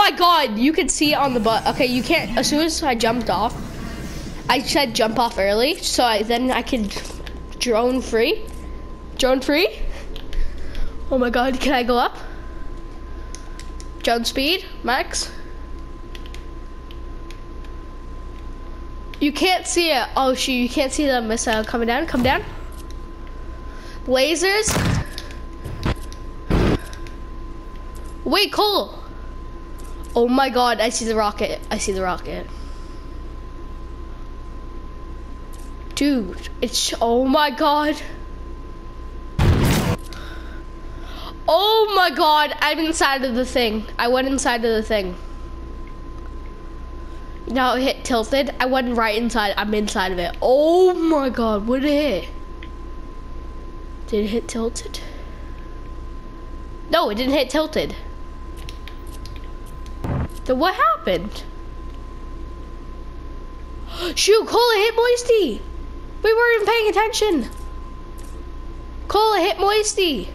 my god, you could see it on the butt. Okay, you can't, as soon as I jumped off, I said jump off early, so I, then I could drone free. Drone free? Oh my god, can I go up? Drone speed, max. You can't see it. Oh shoot, you can't see the missile coming down. Come down. Lasers. Wait, Cole. Oh my god, I see the rocket. I see the rocket. Dude, it's, oh my god. Oh my god, I'm inside of the thing. I went inside of the thing. Now it hit tilted. I went right inside. I'm inside of it. Oh my god, what did it hit? Did it hit tilted? No, it didn't hit tilted. Then what happened? Shoot, Cole, it hit Moisty. We weren't even paying attention. Cole, it hit Moisty.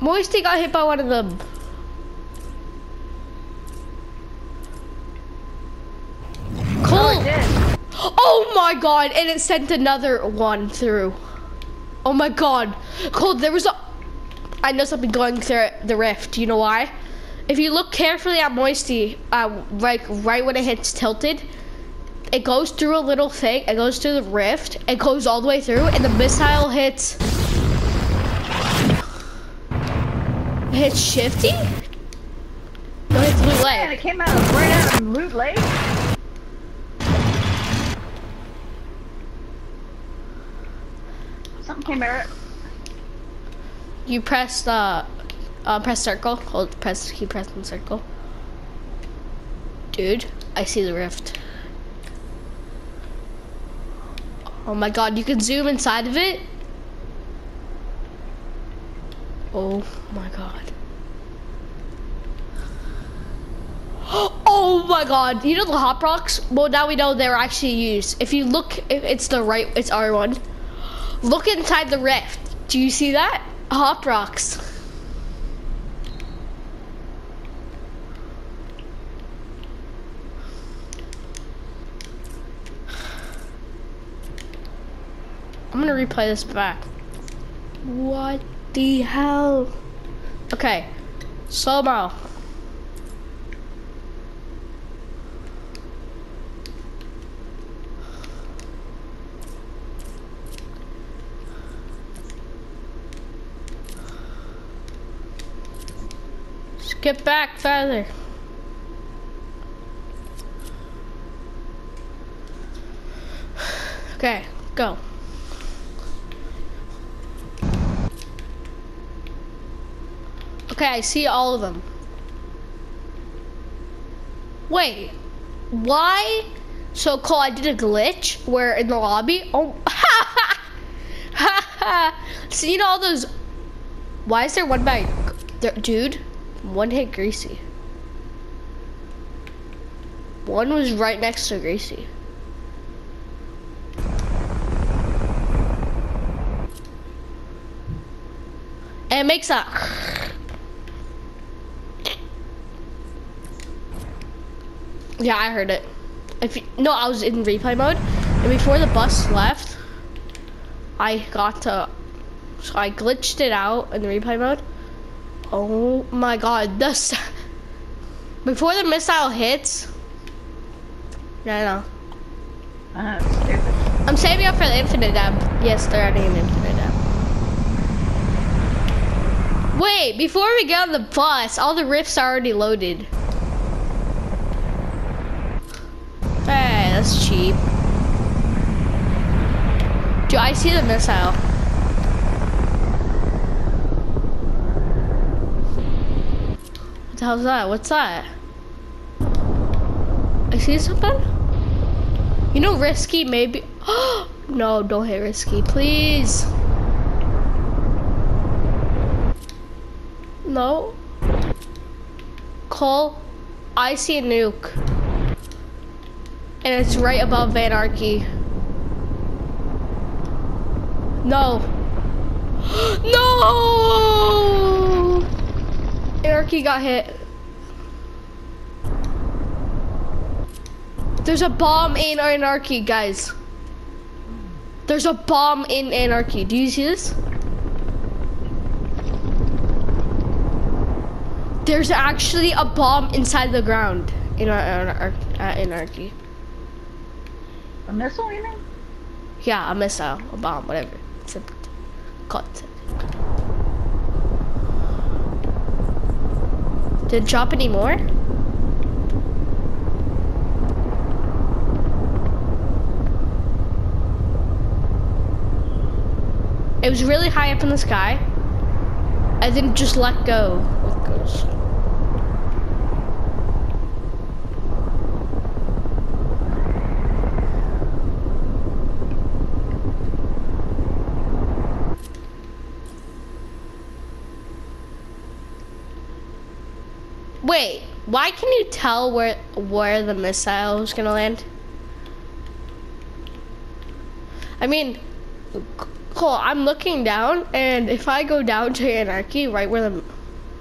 Moisty got hit by one of them. Cole. Oh my god, and it sent another one through. Oh my god. Cole, there was a... I know something going through the rift. You know why? If you look carefully at Moisty, uh, like right when it hits tilted, it goes through a little thing, it goes through the rift, it goes all the way through, and the missile hits... It hits Shifty? No, it hits Loot Lake. And it came out right out of Loot Lake. Something came out. You press the, uh, press circle, hold, press, keep pressing circle. Dude, I see the rift. Oh my god, you can zoom inside of it? Oh my god. Oh my god, you know the hop rocks? Well, now we know they're actually used. If you look, it's the right, it's R1. Look inside the rift. Do you see that? Hop rocks. I'm gonna replay this back. What the hell? Okay, slow mo. Get back further. Okay, go. Okay, I see all of them. Wait, why? So Cole, I did a glitch where in the lobby, oh, so you know all those, why is there one by, dude? One hit Greasy. One was right next to Greasy. And it makes a... Yeah, I heard it. If you, no, I was in replay mode, and before the bus left, I got to, so I glitched it out in the replay mode, Oh my god, this before the missile hits. Yeah, I know. Uh, stupid. I'm saving up for the infinite dab. Yes, they're adding an infinite dab. Wait, before we get on the bus, all the rifts are already loaded. Hey, that's cheap. Do I see the missile? What the hell's that? What's that? I see something? You know risky maybe no, don't hit risky, please. No. Cole, I see a nuke. And it's right above Anarchy. No. no! Anarchy got hit. There's a bomb in Anarchy, guys. There's a bomb in Anarchy. Do you see this? There's actually a bomb inside the ground in our, our, our Anarchy. A missile, you mean? Yeah, a missile, a bomb, whatever. A cut. Did it drop any more? It was really high up in the sky. I didn't just let go. Wait, why can you tell where where the missile is gonna land? I mean, cool. I'm looking down, and if I go down to Anarchy, right where the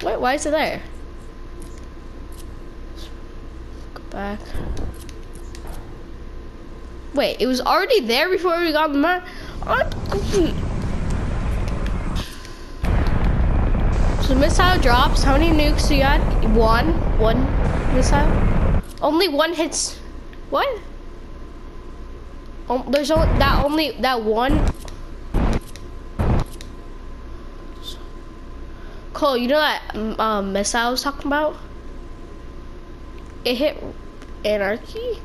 wait, why is it there? Go back. Wait, it was already there before we got the map. I'm confused. So missile drops. How many nukes do you got? One. One missile. Only one hits. What? Oh, there's only that only that one. Cole, you know that um, missile I was talking about? It hit Anarchy.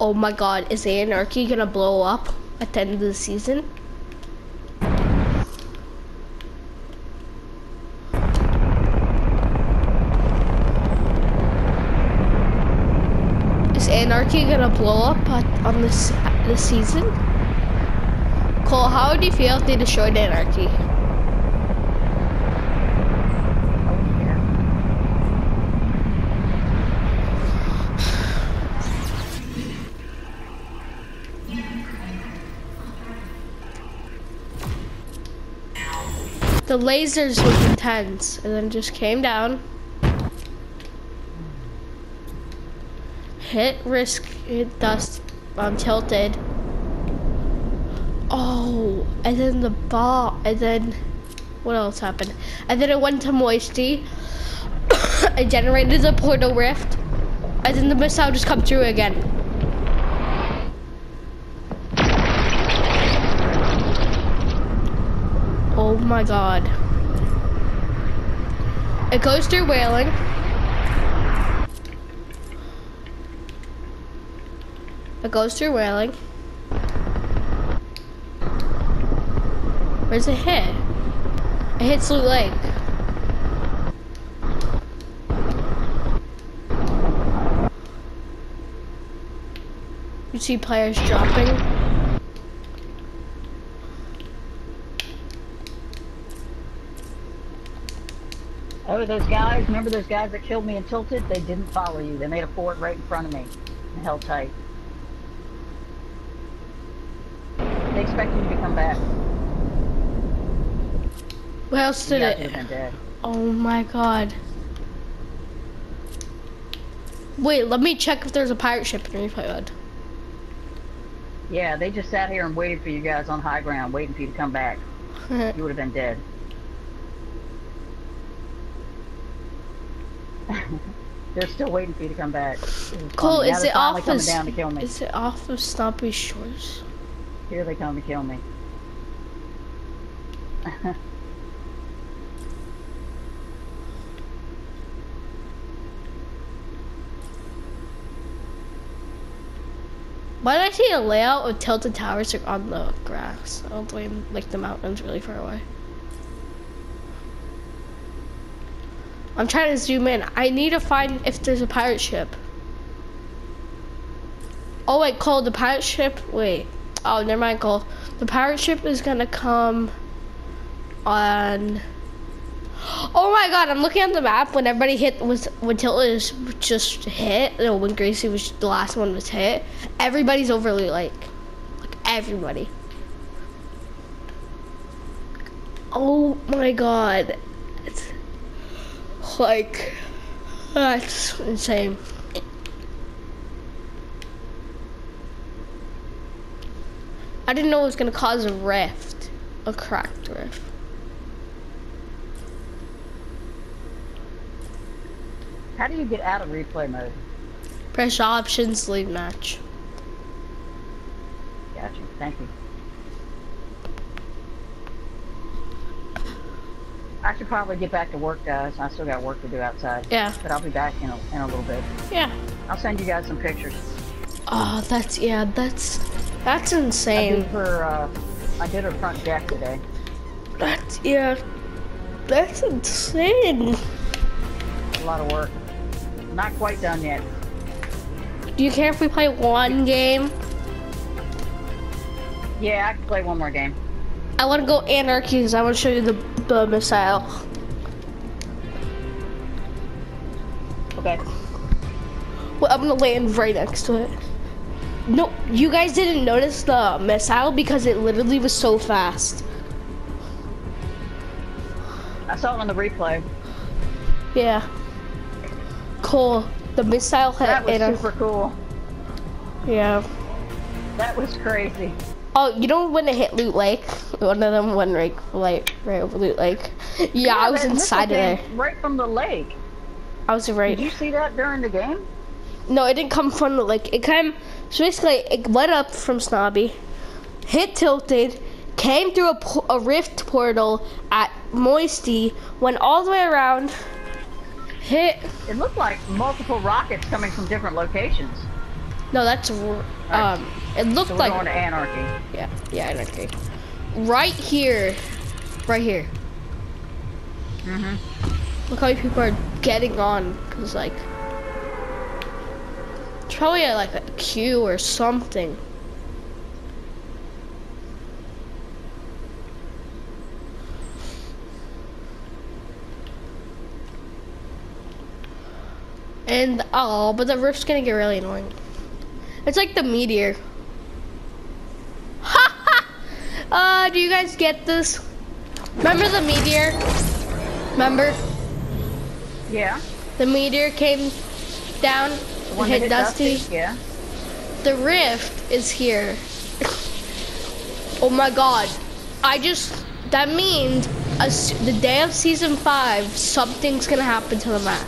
Oh my God! Is Anarchy gonna blow up at the end of the season? Anarchy gonna blow up on this this season? Cole, how would you feel if they destroyed Anarchy? The lasers was intense and then just came down. Hit risk hit dust um, tilted. Oh, and then the ball, and then what else happened? And then it went to moisty. it generated a portal rift, and then the missile just come through again. Oh my god. It goes through Wailing. It goes through Wailing. Where's it hit? It hits Loot Lake. You see players dropping. Oh, those guys, remember those guys that killed me and tilted? They didn't follow you. They made a fort right in front of me and held tight. They expect you to come back. Where else did it? Oh my god. Wait, let me check if there's a pirate ship in replay mode. Yeah, they just sat here and waited for you guys on high ground, waiting for you to come back. you would have been dead. They're still waiting for you to come back. Cole, is it off of, Is it off of Stompy Shores? Here they come to kill me. Why did I see a layout of tilted towers on the grass? I don't blame like the mountains really far away. I'm trying to zoom in. I need to find if there's a pirate ship. Oh wait, called the pirate ship, wait. Oh, never mind, Cole. The pirate ship is gonna come on. Oh my god, I'm looking at the map when everybody hit was when Tilt is just hit, know, when Gracie was the last one was hit, everybody's overly like like everybody. Oh my god. It's like that's insane. I didn't know it was gonna cause a rift, a cracked rift. How do you get out of replay mode? Press options, leave match. Got you. Thank you. I should probably get back to work, guys. I still got work to do outside. Yeah, But I'll be back in a, in a little bit. yeah. I'll send you guys some pictures. Oh, that's yeah, that's that's insane. I did her, uh, I did her front deck today. That's yeah, that's insane. A lot of work. Not quite done yet. Do you care if we play one game? Yeah, I can play one more game. I want to go anarchy because I want to show you the, the missile. Okay. Well, I'm gonna land right next to it. No, you guys didn't notice the missile because it literally was so fast. I saw it on the replay. Yeah. Cool. The missile hit That was super cool. Yeah. That was crazy. Oh, you know when it hit Loot Lake? One of them went right, right, right over Loot Lake. Yeah, I was inside of there. Right from the lake. I was right. Did you see that during the game? No, it didn't come from the lake. It came, so basically, it went up from Snobby, hit Tilted, came through a, a rift portal at Moisty, went all the way around, hit. It looked like multiple rockets coming from different locations. No, that's um. It looked So we're like going to Anarchy. yeah, yeah, anarchy. Right here, right here. Mm-hmm. Look how many people are getting on, cause like, probably at like a queue or something. And oh, but the rift's gonna get really annoying. It's like the meteor. Ha ha! Uh, do you guys get this? Remember the meteor? Remember? Yeah. The meteor came down The one that hit Dusty. Yeah. The rift is here. oh my god. I just, that means a the day of season five, something's gonna happen to the map.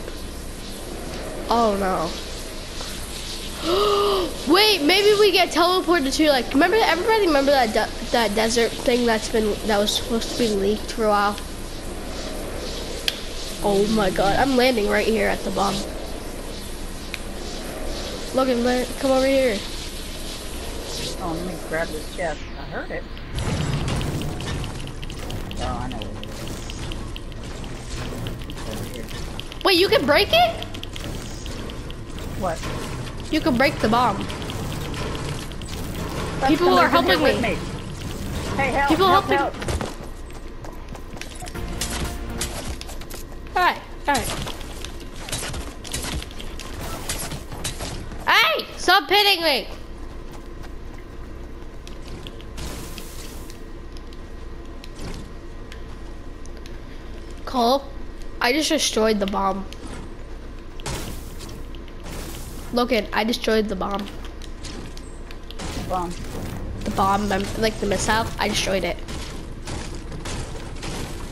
Oh no. Wait, maybe we get teleported to like, remember, everybody remember that de that desert thing that's been, that was supposed to be leaked for a while? Oh my god, I'm landing right here at the bomb. Logan, let, come over here. Oh, let me grab this chest. I heard it. Oh, I know it is. It's over here. Wait, you can break it? What? You can break the bomb. That's People are helping here me. Hey, help! People help, helping- help. Stop hitting me! Cole, I just destroyed the bomb. Logan, I destroyed the bomb. The Bomb. The bomb, like the missile, I destroyed it.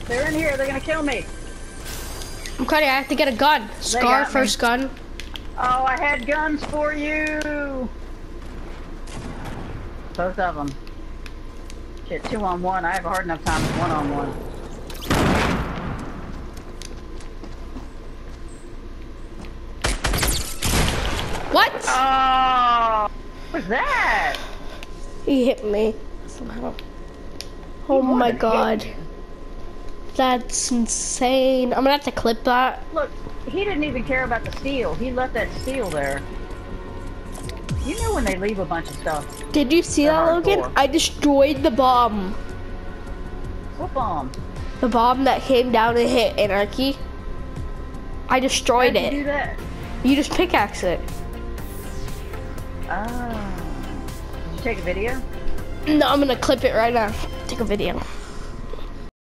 They're in here. They're gonna kill me. I'm cutting, I have to get a gun. Scar, first gun. Oh, I had guns for you. Both of them. Shit, two on one. I have a hard enough time with one on one. What? Oh, what was that? He hit me somehow. Oh my wanted to hit god. That's insane. I'm gonna have to clip that. Look, he didn't even care about the steel. He left that steel there. You know when they leave a bunch of stuff. Did you see that, Logan? I destroyed the bomb. What bomb? The bomb that came down and hit Anarchy. I destroyed How'd you do it. that? You just pickaxe it. Ah. Did you take a video? No, I'm gonna clip it right now. Take a video.